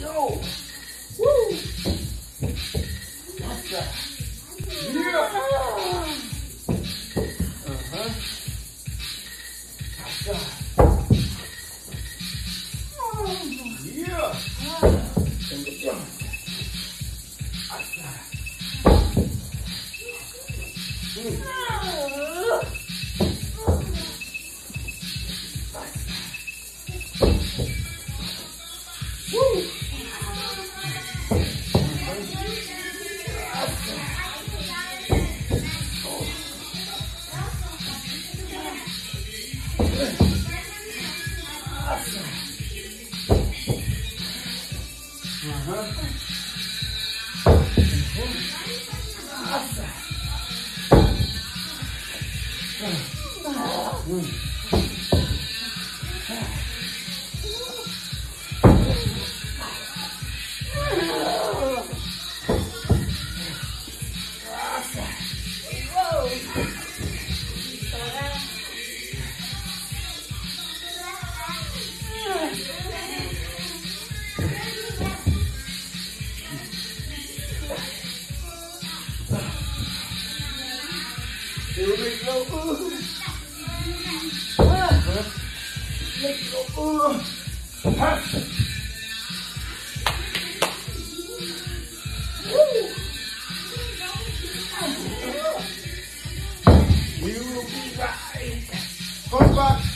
Yo. Woo. What's uh-huh. that? Yeah. Uh-huh. What's that? Yeah. And the jump. What's that? Hmm. Nossa! Nossa! Nossa! Nossa! Here we go. Ooh. Ah. Here we go. Woo. We will be right. Come back.